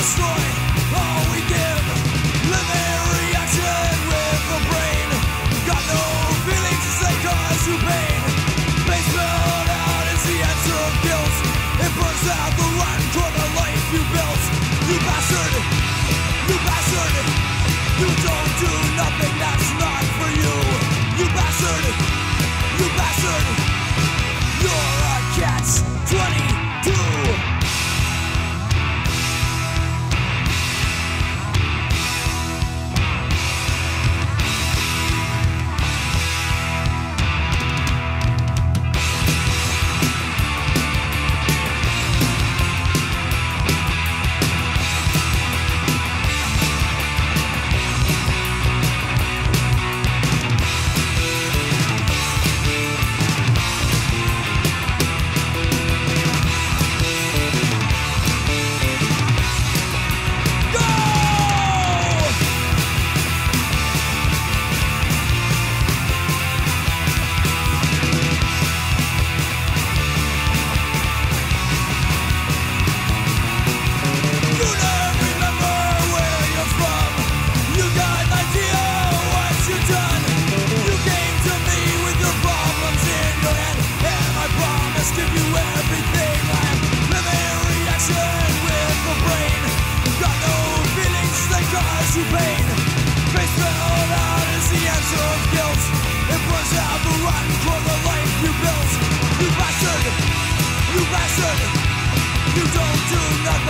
destroy. you. You don't do nothing.